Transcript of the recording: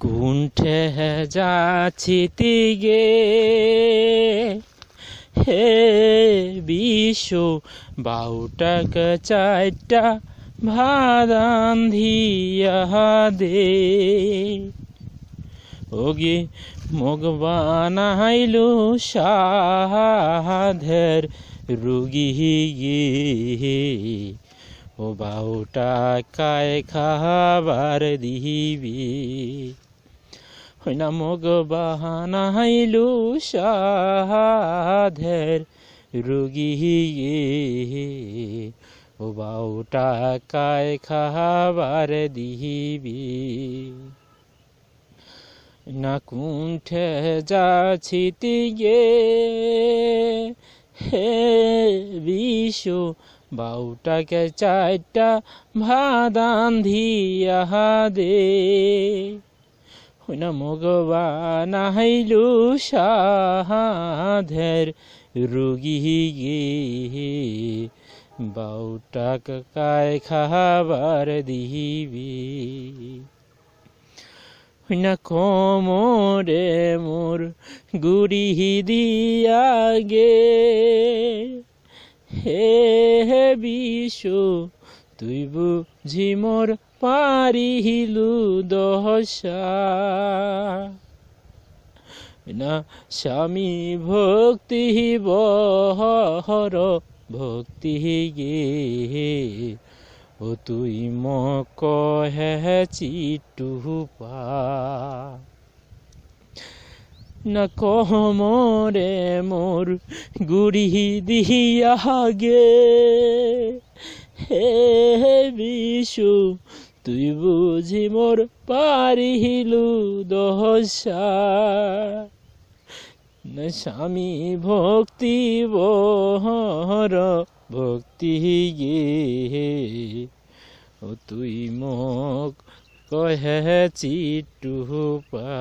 কুণ্ঠে যাচ্ছি তিগে হে বিশ্ব বাউটাক চারটা ভাদান ধিয়া দে। ওগে মগ বানাইলু সাধের রুগী গে। ও বাউটা কায় খাবার দিবি। হইনা মগ বাহানাইলু সাধের রুগী গে ও বাউটা কায় খাবার দিবি। না কুণ্ঠে যাচ্ছি তিগে হে বিশ্ব বাউটাকে চারটা ভাদান ধিয়া দে। হইনা মগবান হাইলু সাধের রুগী গে বাউটাক কায় খাবার দিবি হইনা কোমরে মোর গুড়ি দিয়া গে হে হে বিশু তুই বুঝি মোর পারিলু দশা। না, স্বামী ভক্তি বহর ভক্তি গে। ও তুই মক হে চিটু পা। না কহমরে মোর গুড়ি দিয়া গে। বিশু তুই বুঝি মোর পারিলু দশা না স্বামী ভক্তি বহর, ভক্তি গে। ও তুই মোক কহে চিটু পা।